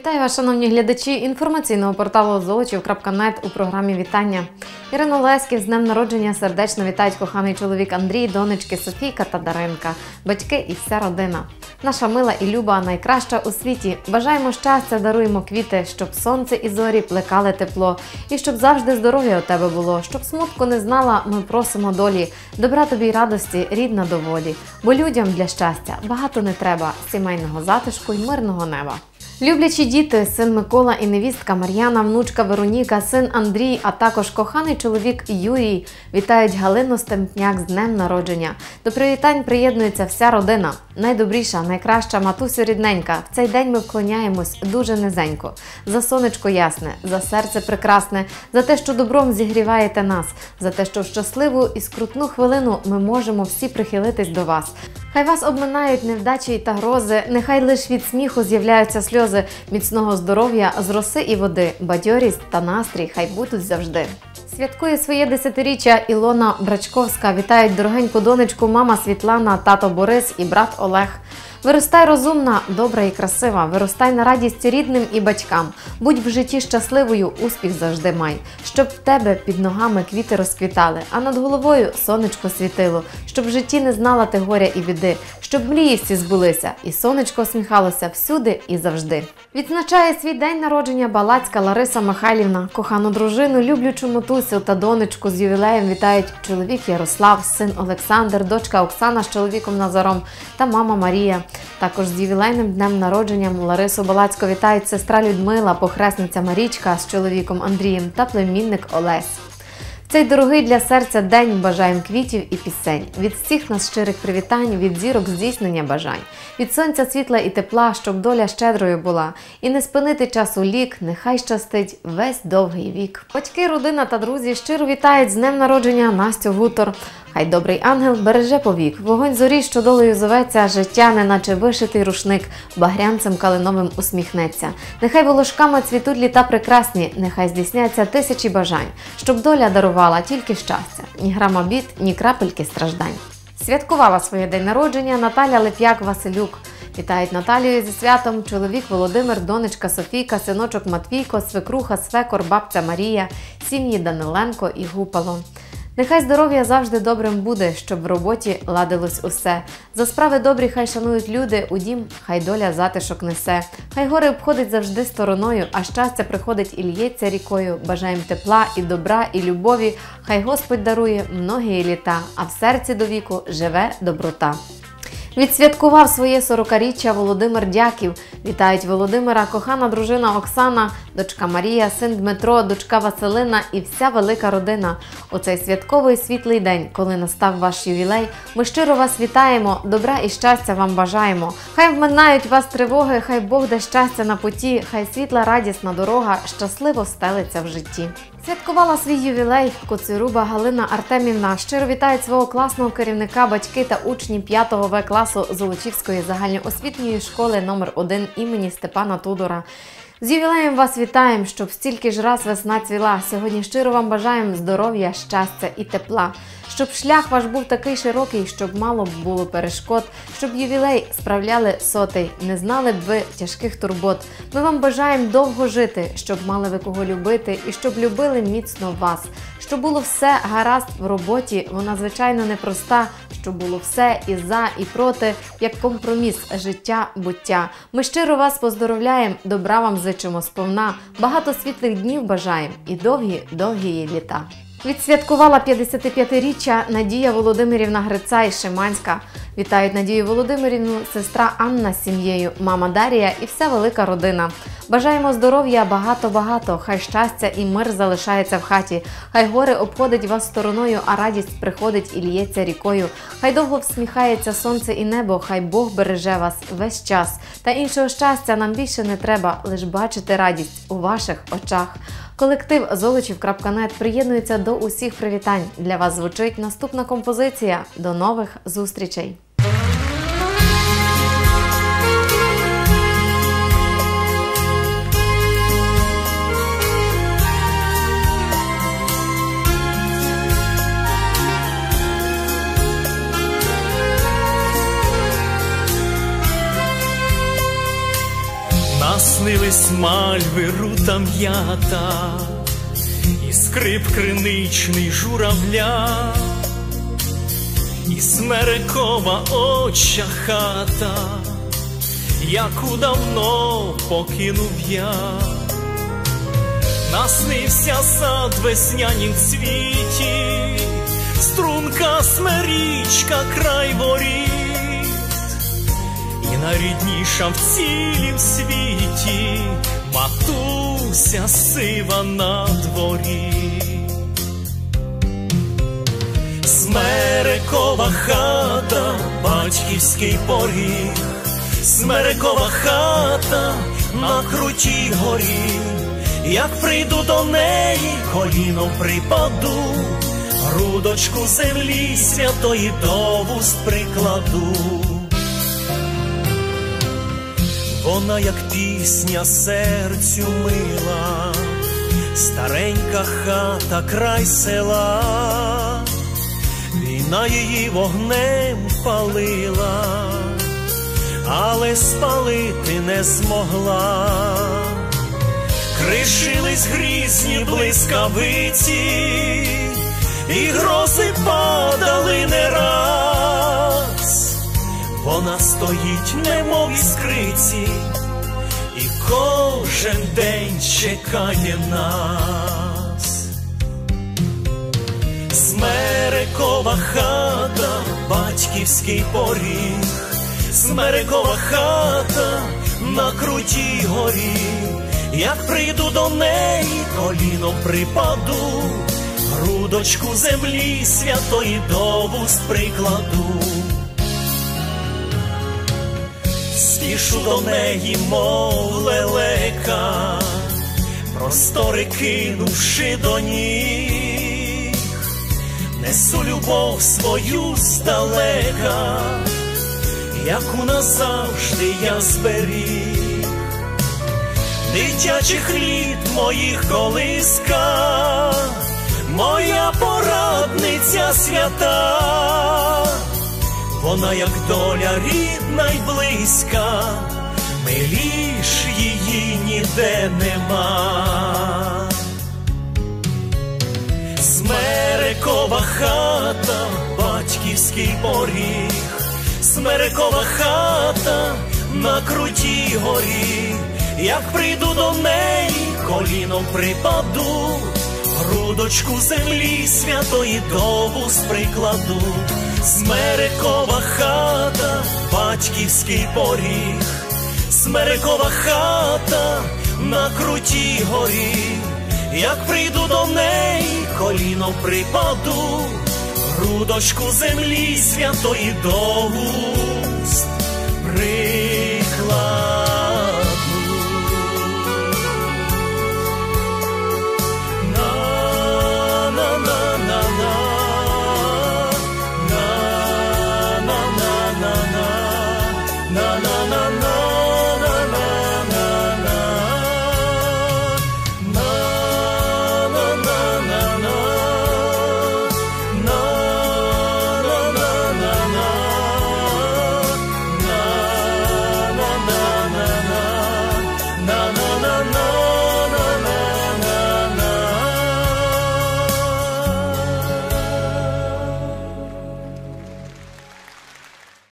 Вітаю вас, шановні глядачі інформаційного порталу Золочів.нет у програмі Вітання. Ірина Леськів з днем народження сердечно вітають коханий чоловік Андрій, донечки Софійка та Даринка, батьки і вся родина. Наша мила і люба найкраща у світі. Бажаємо щастя, даруємо квіти, щоб сонце і зорі плекали тепло, і щоб завжди здоров'я у тебе було, щоб смутку не знала, ми просимо долі, добра тобі й радості, рідна доволі. Бо людям для щастя багато не треба, сімейного затишку й мирного неба. Люблячі діти, син Микола і невістка Мар'яна, внучка Вероніка, син Андрій, а також коханий чоловік Юрій вітають Галину Стемпняк з днем народження. До привітань приєднується вся родина. Найдобріша, найкраща матусю рідненька. В цей день ми вклоняємось дуже низенько. За сонечко ясне, за серце прекрасне, за те, що добром зігріваєте нас, за те, що в щасливу і скрутну хвилину ми можемо всі прихилитись до вас. Хай вас обминають невдачі та грози, нехай лиш від сміху з'являються сльози, міцного здоров'я з роси і води, бадьорість та настрій хай будуть завжди. Святкує своє десятиріччя Ілона Брачковська. Вітають дорогеньку донечку, мама Світлана, тато Борис і брат Олег. Виростай розумна, добра і красива, виростай на радість рідним і батькам. Будь в житті щасливою, успіх завжди май, щоб в тебе під ногами квіти розквітали, а над головою сонечко світило, щоб в житті не знала ти горя і біди, щоб мрії всі збулися, і сонечко усміхалося всюди і завжди. Відзначає свій день народження Балацька Лариса Михайлівна, кохану дружину, люблючу мотусю та донечку з ювілеєм вітають чоловік Ярослав, син Олександр, дочка Оксана з чоловіком Назаром та мама Марія. Також з ювілейним днем народженням Ларису Балацько вітають сестра Людмила, похресниця Марічка з чоловіком Андрієм та племінник Олесь. Цей дорогий для серця день бажаєм квітів і пісень. Від всіх нас щирих привітань, від зірок здійснення бажань, від сонця світла і тепла, щоб доля щедрою була, і не спинити часу лік, нехай щастить весь довгий вік. Батьки, родина та друзі щиро вітають з днем народження Настю Гутор. Хай добрий ангел береже повік, вогонь зорі, що долею зоветься, життя, неначе вишитий рушник, багрянцем калиновим усміхнеться. Нехай волошками цвітуть літа прекрасні, нехай здійсняться тисячі бажань, щоб доля дарувала тільки щастя, ні грама бід, ні крапельки страждань. Святкувала своє день народження Наталя Леп'як Василюк. Вітають Наталію зі святом чоловік Володимир, донечка Софійка, синочок Матвійко, свекруха, свекор, бабця Марія, сім'ї Даниленко і Гупало. Нехай здоров'я завжди добрим буде, щоб в роботі ладилось усе. За справи добрі, хай шанують люди, у дім, хай доля затишок несе. Хай гори обходить завжди стороною, а щастя приходить і л'ється рікою. Бажаєм тепла і добра, і любові. Хай Господь дарує многії літа, а в серці до віку живе доброта. Відсвяткував своє сорокаріччя Володимир Дяків. Вітають Володимира, кохана дружина Оксана, дочка Марія, син Дмитро, дочка Василина і вся велика родина. У цей святковий світлий день, коли настав ваш ювілей, ми щиро вас вітаємо, добра і щастя вам бажаємо. Хай вминають вас тривоги, хай Бог дасть щастя на путі, хай світла радісна дорога щасливо стелиться в житті. Святкувала свій ювілей коцируба Галина Артемівна. Щиро вітають свого класного керівника, батьки та учні 5 В класу Золочівської загальноосвітньої школи номер 1 імені Степана Тудора. З ювілеєм вас вітаємо, щоб стільки ж раз весна цвіла. Сьогодні щиро вам бажаємо здоров'я, щастя і тепла. Щоб шлях ваш був такий широкий, щоб мало б було перешкод, щоб ювілей справляли сотий, не знали б ви тяжких турбот. Ми вам бажаємо довго жити, щоб мали ви кого любити і щоб любили міцно вас. Щоб було все гаразд в роботі, вона звичайно непроста. Щоб було все і за, і проти, як компроміс життя, буття. Ми щиро вас поздоровляємо, добра вам зичимо сповна, багато світлих днів бажаємо і довгі, довгі літа. Відсвяткувала 55-річчя Надія Володимирівна Грицай Шиманська. Вітають Надію Володимирівну, сестра Анна з сім'єю, мама Дарія і вся велика родина. Бажаємо здоров'я багато-багато, хай щастя і мир залишається в хаті. Хай горе обходить вас стороною, а радість приходить і лється рікою. Хай довго всміхається сонце і небо, хай Бог береже вас весь час. Та іншого щастя нам більше не треба, лиш бачити радість у ваших очах. Колектив Золочів.нет приєднується до усіх привітань. Для вас звучить наступна композиція. До нових зустрічей! Наснились мальви рута м'ята, і скрип криничний журавля, і смерекова оча хата, яку давно покинув я, наснився сад веснянім цвіті, струнка смерічка край воріт найрідніша в цілім світі матуся сива на дворі. Смерекова хата, батьківський поріг, смерекова хата на крутій горі, як прийду до неї, коліном припаду, грудочку землі святої до вуст прикладу. Вона, як пісня серцю мила, старенька хата край села, війна її вогнем палила, але спалити не змогла, кришились грізні блискавиці, і грози падали не раз. Вона стоїть, немов іскриці, і кожен день чекає нас. Смерекова хата, батьківський поріг, смерекова хата на крутій горі, як прийду до неї, коліном припаду, грудочку землі святої до вуст прикладу. Спішу до неї, мов лелека, простори кинувши до ніг, несу любов свою здалека, яку назавжди я зберіг, дитячих літ моїх колиска, моя порадниця свята вона, як доля рідна й близька, миліш її ніде нема. Смерекова хата, батьківський поріг, смерекова хата на крутій горі, як прийду до неї, коліном припаду, грудочку землі святої до вуст прикладу. Смерекова хата, батьківський поріг, смерекова хата на крутій горі, як прийду до неї, коліном припаду, грудочку землі святої до вуст прикладу.